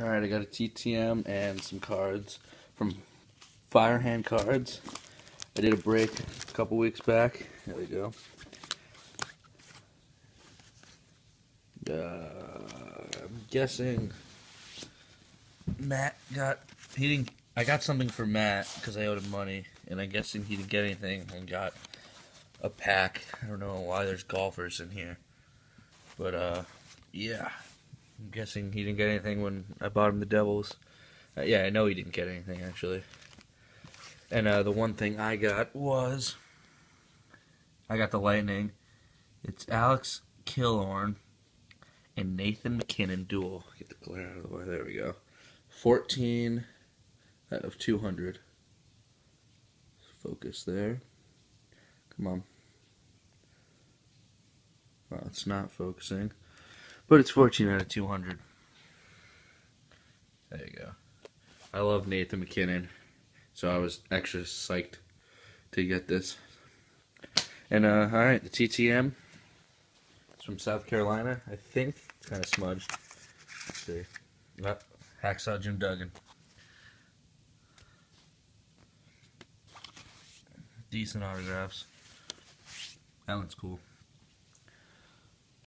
Alright, I got a TTM and some cards from Firehand Cards. I did a break a couple weeks back. There we go. Uh, I'm guessing Matt got he didn't. I got something for Matt because I owed him money, and I'm guessing he didn't get anything and got a pack. I don't know why there's golfers in here, but uh, yeah. I'm guessing he didn't get anything when I bought him the Devils. Uh, yeah, I know he didn't get anything actually. And uh, the one thing I got was I got the Lightning. It's Alex Killorn and Nathan MacKinnon duel. Get the glare out of the way. There we go. 14 out of 200. Focus there. Come on. Well, it's not focusing. But it's 14 out of 200. There you go. I love Nathan MacKinnon, So I was extra psyched to get this. And, uh, alright, the TTM. It's from South Carolina, I think. It's kind of smudged. Let's see. Oh, Hacksaw Jim Duggan. Decent autographs. That one's cool.